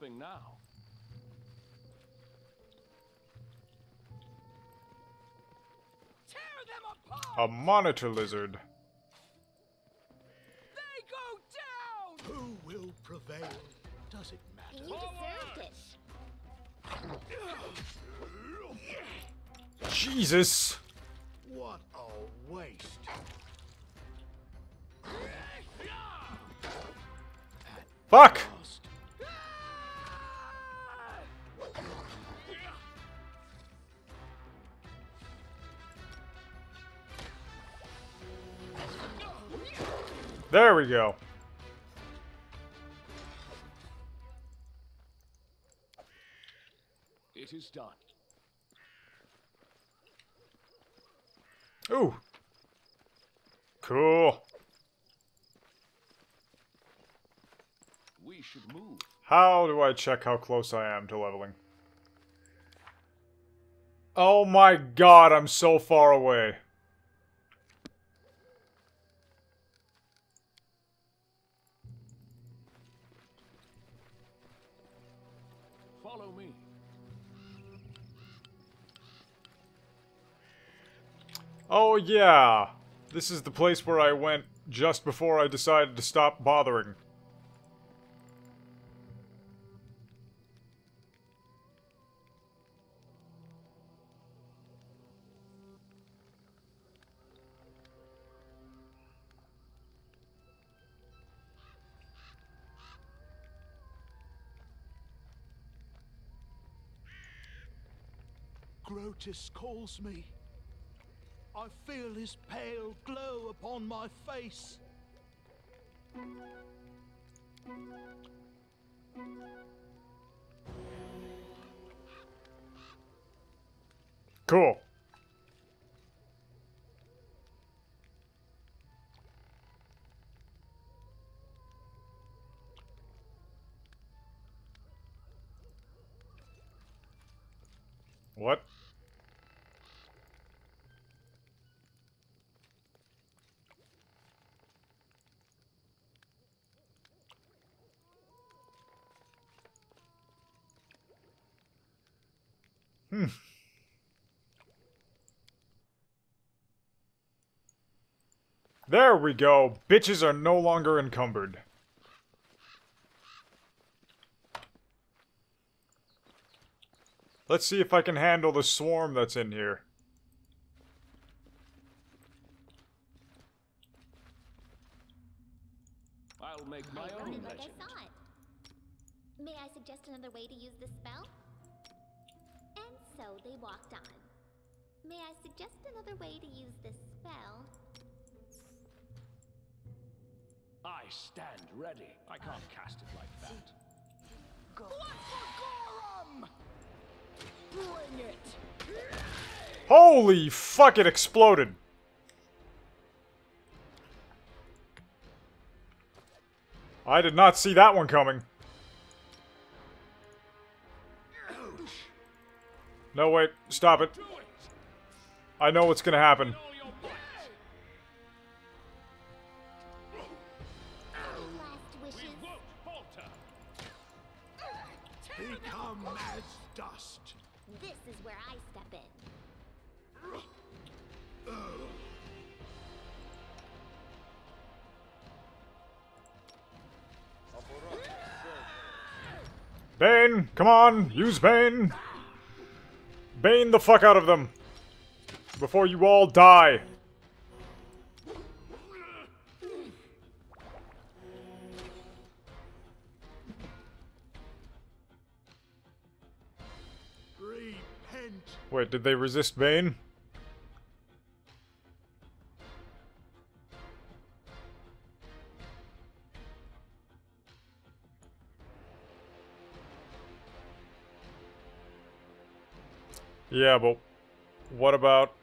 stopping now. Tear them apart! A monitor lizard. They go down! Who will prevail? Does it matter? You deserved it. Jesus! What a waste. Fuck! There we go. It is done. Ooh. Cool. We should move. How do I check how close I am to leveling? Oh my god, I'm so far away. Yeah. This is the place where I went just before I decided to stop bothering. Groetus calls me. I feel his pale glow upon my face. Cool. What? Hmm. There we go. Bitches are no longer encumbered. Let's see if I can handle the swarm that's in here. I'll make my own running like I legend. May I suggest another way to use the spell? And so they walked on. May I suggest another way to use the spell? I stand ready. I can't cast it like that. Blood for Gorum! Bring it! Holy fuck, it exploded. I did not see that one coming. No, wait. Stop it. I know what's gonna happen. Become as dust. This is where I step in. Bane, come on, use Bane. Bane the fuck out of them. Before you all die. Repent. Wait, did they resist Bane? Yeah, but what about...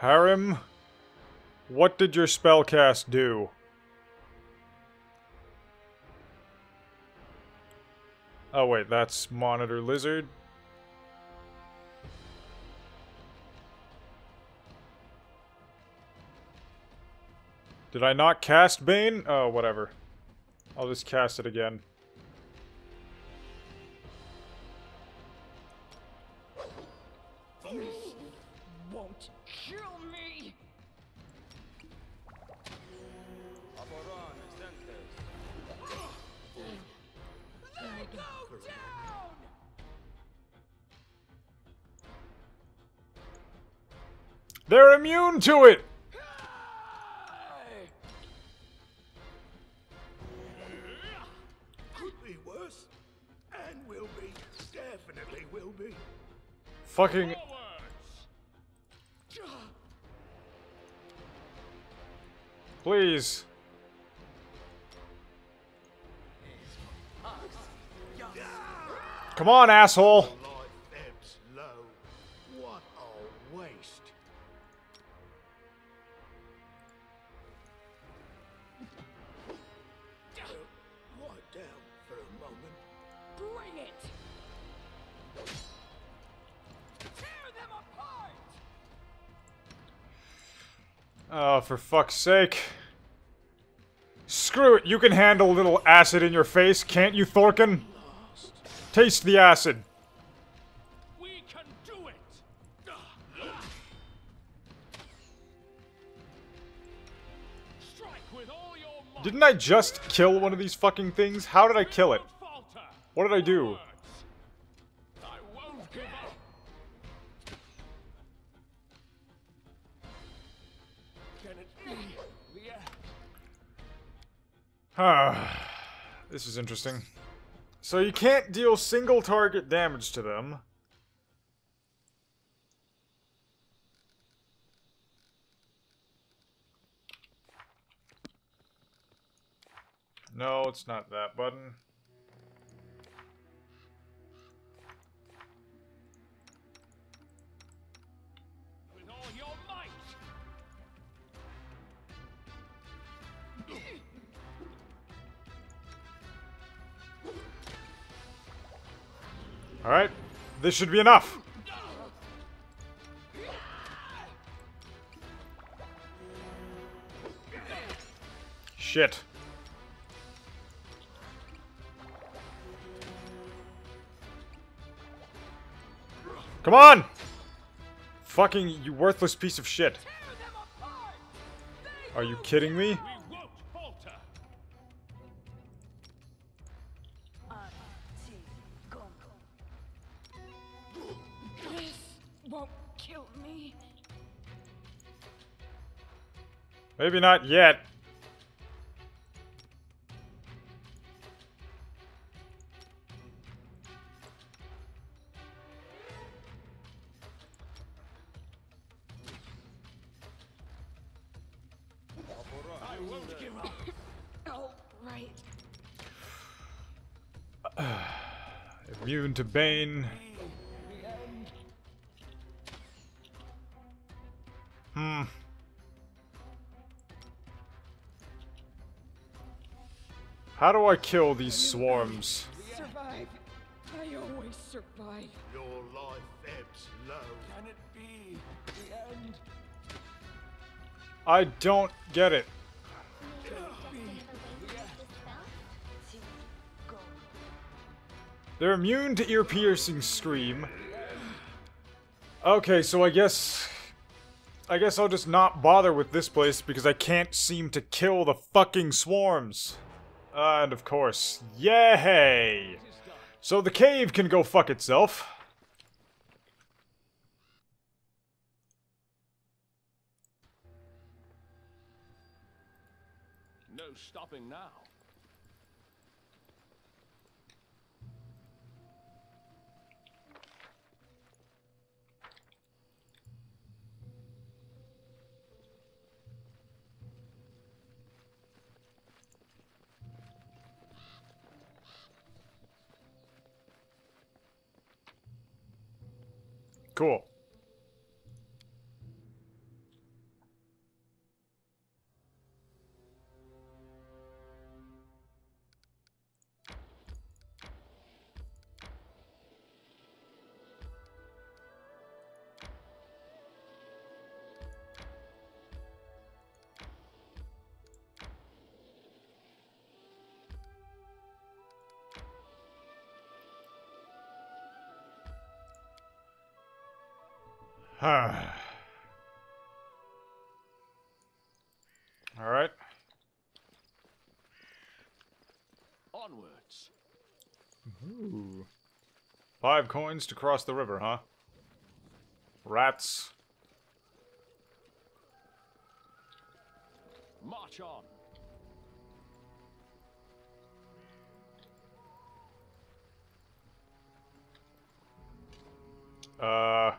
Harrim? What did your spellcast do? Oh wait, that's Monitor Lizard. Did I not cast Bane? Oh, whatever. I'll just cast it again. They're immune to it! Could be worse. And will be. Definitely will be. Fucking. Please. Come on, asshole! For fuck's sake. Screw it, you can handle a little acid in your face, can't you, Thorkin? Taste the acid. We can do it! Strike with all your! Didn't I just kill one of these fucking things? How did I kill it? What did I do? Ah, this is interesting. So you can't deal single target damage to them. No, it's not that button. Alright, this should be enough. Shit. Come on! Fucking you worthless piece of shit. Are you kidding me? Maybe not yet. I won't give up! Oh, right. Immune to Bane. How do I kill these swarms? Survive. I always survive. Your life ebbs low. Can it be the end? I don't get it. May I suggest another way to use this spell? They're immune to ear piercing scream. Okay, so I guess I guess I'll just not bother with this place because I can't seem to kill the fucking swarms. And of course, yay! So the cave can go fuck itself. No stopping now. Cool. Alright. Onwards. Ooh. Five coins to cross the river, huh? Rats. March on. Uh.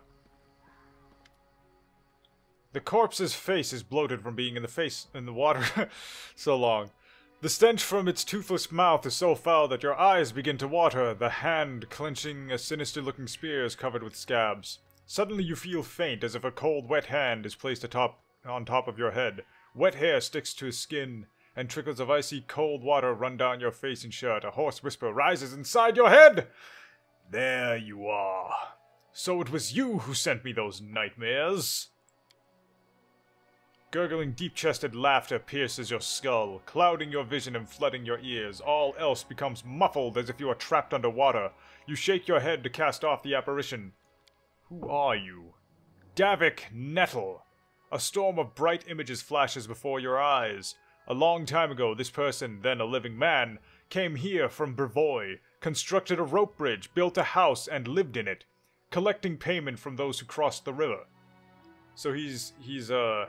The corpse's face is bloated from being in the face in the water so long. The stench from its toothless mouth is so foul that your eyes begin to water. The hand clenching a sinister looking spear is covered with scabs. Suddenly you feel faint as if a cold, wet hand is placed atop on top of your head. Wet hair sticks to his skin, and trickles of icy cold water run down your face and shirt. A hoarse whisper rises inside your head. There you are. So it was you who sent me those nightmares. Gurgling deep chested laughter pierces your skull, clouding your vision and flooding your ears. All else becomes muffled as if you are trapped underwater. You shake your head to cast off the apparition. Who are you? Davik Nettle. A storm of bright images flashes before your eyes. A long time ago, this person, then a living man, came here from Brevoy, constructed a rope bridge, built a house, and lived in it, collecting payment from those who crossed the river. So he's he's uh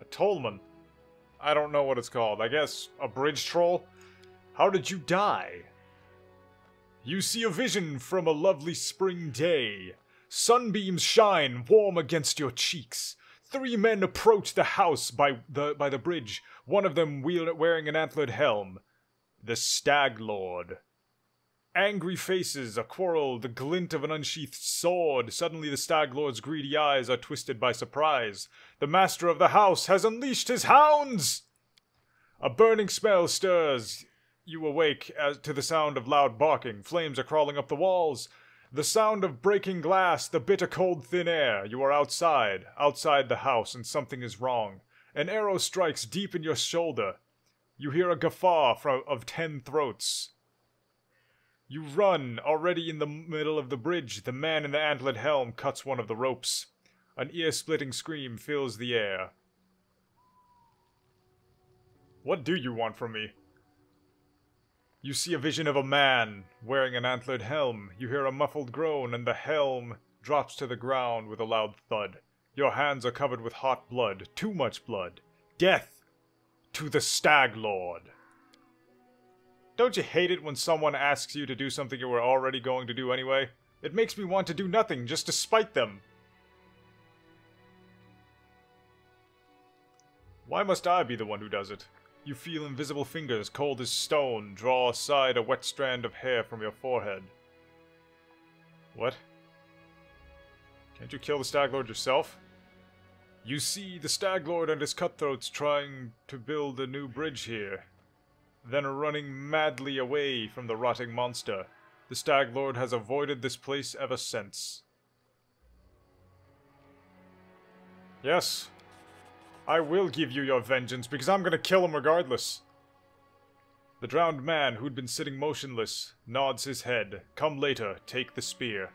a tollman. I don't know what it's called. I guess a bridge troll? How did you die? You see a vision from a lovely spring day. Sunbeams shine warm against your cheeks. Three men approach the house by the by the bridge, one of them wearing an antlered helm. The Stag Lord. Angry faces, a quarrel, the glint of an unsheathed sword. Suddenly, the Stag Lord's greedy eyes are twisted by surprise. The master of the house has unleashed his hounds! A burning smell stirs. You awake as to the sound of loud barking. Flames are crawling up the walls. The sound of breaking glass, the bitter cold thin air. You are outside, outside the house, and something is wrong. An arrow strikes deep in your shoulder. You hear a guffaw from, of ten throats. You run, already in the middle of the bridge. The man in the antlered helm cuts one of the ropes. An ear splitting scream fills the air. What do you want from me? You see a vision of a man wearing an antlered helm. You hear a muffled groan, and the helm drops to the ground with a loud thud. Your hands are covered with hot blood, too much blood. Death to the Stag Lord. Don't you hate it when someone asks you to do something you were already going to do anyway? It makes me want to do nothing just to spite them. Why must I be the one who does it? You feel invisible fingers, cold as stone, draw aside a wet strand of hair from your forehead. What? Can't you kill the Stag Lord yourself? You see the Stag Lord and his cutthroats trying to build a new bridge here then running madly away from the rotting monster. The Stag Lord has avoided this place ever since. Yes, I will give you your vengeance because I'm gonna kill him regardless. The drowned man, who'd been sitting motionless, nods his head. Come later, take the spear.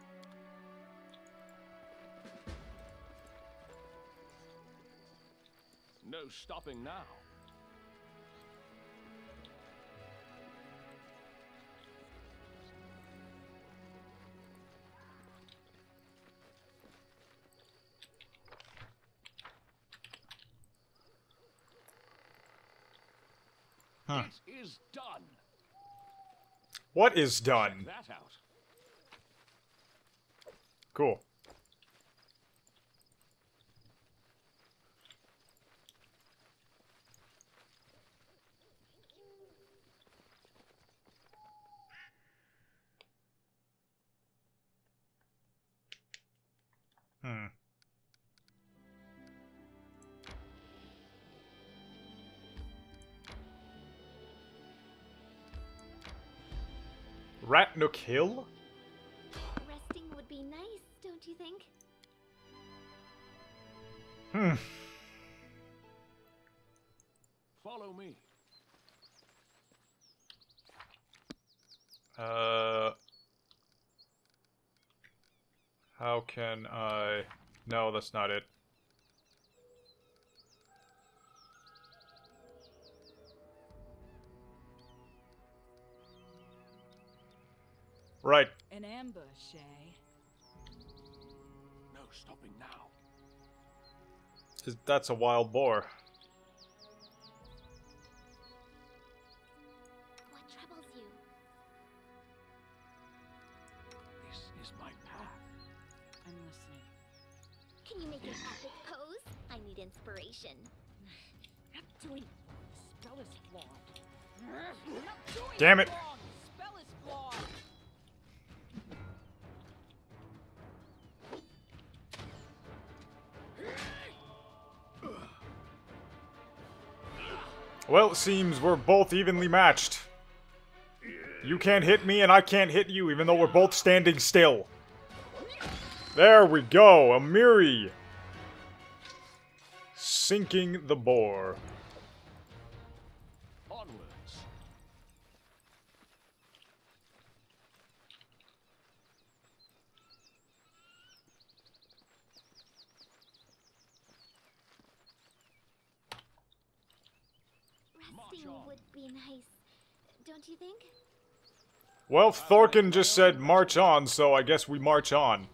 No stopping now. Is done. What is done? Cool. Ratnook Hill? Resting would be nice, don't you think? Hmm. Follow me. Uh. How can I. No, that's not it. Right. An ambush, eh? No stopping now. 'Cause That's a wild boar. What troubles you? This is my path. I'm listening. Can you make an epic pose? I need inspiration. Not doing the spell is flawed. Not doing Damn it. Well, it seems we're both evenly matched. You can't hit me, and I can't hit you, even though we're both standing still. There we go, Amiri. Sinking the boar. Onwards. Resting on. would be nice, don't you think? Well, Thorkin just said march on, so I guess we march on.